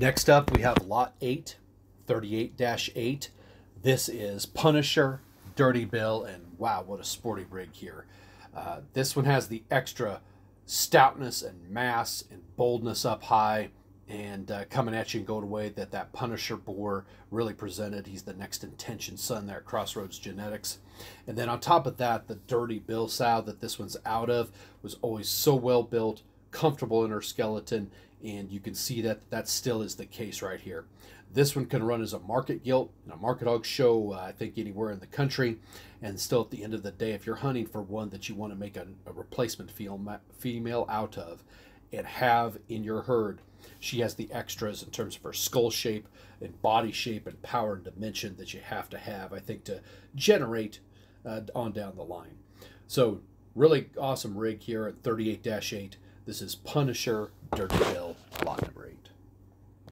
Next up, we have Lot 8, 38-8. This is Punisher, Dirty Bill, and wow, what a sporty rig here. Uh, this one has the extra stoutness and mass and boldness up high and uh, coming at you and going away that that Punisher boar really presented. He's the next intention son there at Crossroads Genetics. And then on top of that, the Dirty Bill sow that this one's out of was always so well built, comfortable in her skeleton, and you can see that that still is the case right here. This one can run as a market gilt in a market hog show, uh, I think anywhere in the country. And still at the end of the day, if you're hunting for one that you want to make a, a replacement female out of and have in your herd, she has the extras in terms of her skull shape and body shape and power and dimension that you have to have, I think, to generate uh, on down the line. So really awesome rig here at 38-8. This is Punisher Dirty Bill, lot number.